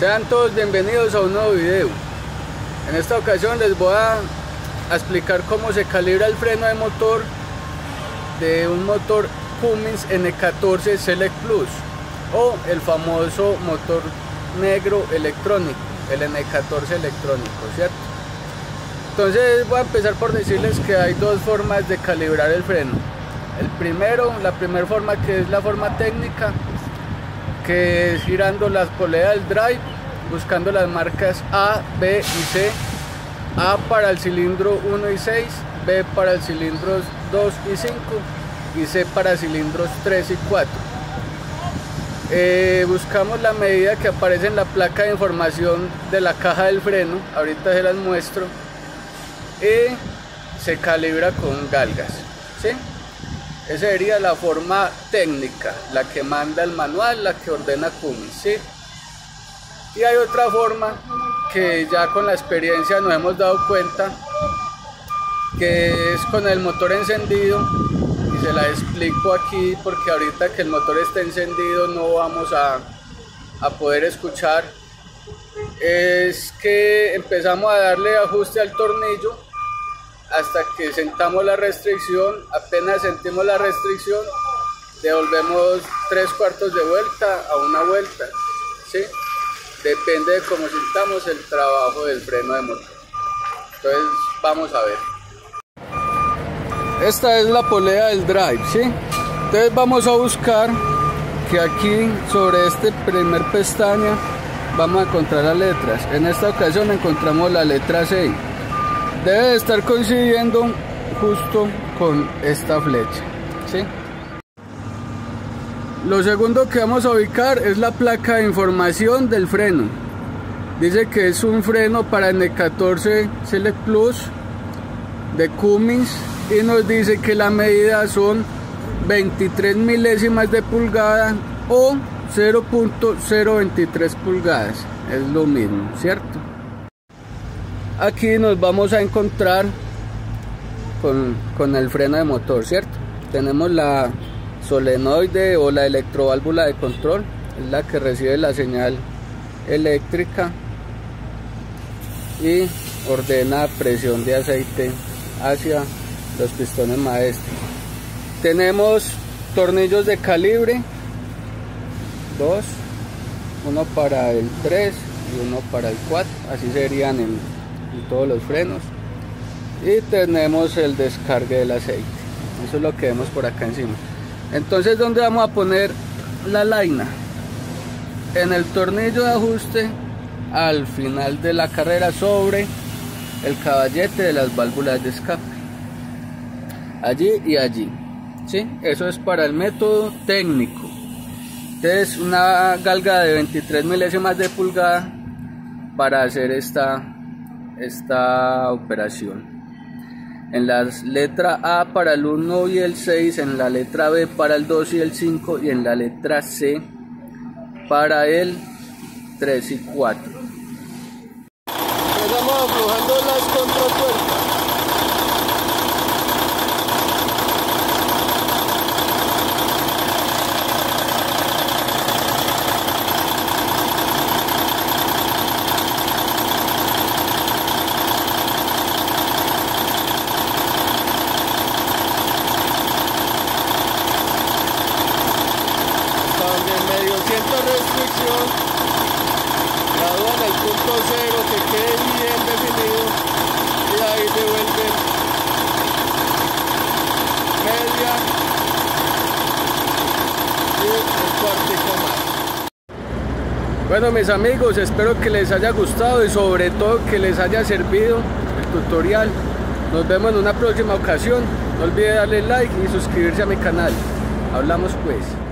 Sean todos bienvenidos a un nuevo video. En esta ocasión les voy a, explicar cómo se calibra el freno de motor de un motor Cummins N14 Select Plus o el famoso motor negro electrónico, el N14 electrónico, ¿cierto? Entonces voy a empezar por decirles que hay dos formas de calibrar el freno. El primero, la primera forma que es la forma técnica, que es girando las poleas del drive, buscando las marcas A, B y C. A para el cilindro 1 y 6, B para el cilindros 2 y 5 y C para cilindros 3 y 4. Eh, buscamos la medida que aparece en la placa de información de la caja del freno, ahorita se las muestro, y se calibra con galgas. ¿sí? Esa sería la forma técnica, la que manda el manual, la que ordena Cummins, ¿sí? Y hay otra forma que ya con la experiencia nos hemos dado cuenta que es con el motor encendido y se la explico aquí porque ahorita que el motor esté encendido no vamos a, a poder escuchar es que empezamos a darle ajuste al tornillo hasta que sentamos la restricción, apenas sentimos la restricción, devolvemos tres cuartos de vuelta a una vuelta, ¿sí? Depende de cómo sintamos el trabajo del freno de motor. Entonces, vamos a ver. Esta es la polea del drive, ¿sí? Entonces vamos a buscar que aquí sobre este primer pestaña vamos a encontrar las letras. En esta ocasión encontramos la letra C debe estar coincidiendo justo con esta flecha ¿sí? lo segundo que vamos a ubicar es la placa de información del freno. Dice que es un freno para N14 Select Plus de Cummins y nos dice que la medida son 23 milésimas de pulgada o 0.023 pulgadas. Es lo mismo cierto aquí nos vamos a encontrar con, el freno de motor, ¿cierto? Tenemos la solenoide o la electroválvula de control, es la que recibe la señal eléctrica y ordena presión de aceite hacia los pistones maestros. Tenemos tornillos de calibre, dos, uno para el 3 y uno para el 4, así serían en todos los frenos. Y tenemos el descargue del aceite. Eso es lo que vemos por acá encima. Entonces ¿dónde vamos a poner la laina? en el tornillo de ajuste al final de la carrera sobre el caballete de las válvulas de escape. Allí y allí. ¿sí? eso es para el método técnico. Entonces una galga de 23 milésimas de pulgada para hacer esta esta operación. En la letra A para el 1 y el 6, en la letra B para el 2 y el 5 y en la letra C para el 3 y 4. Restricción, gradúan el punto cero que quede bien definido y ahí devuelven media y un cuartico más. Bueno mis amigos, espero que les haya gustado y sobre todo que les haya servido el tutorial. Nos vemos en una próxima ocasión. No olvide darle like y suscribirse a mi canal. Hablamos pues.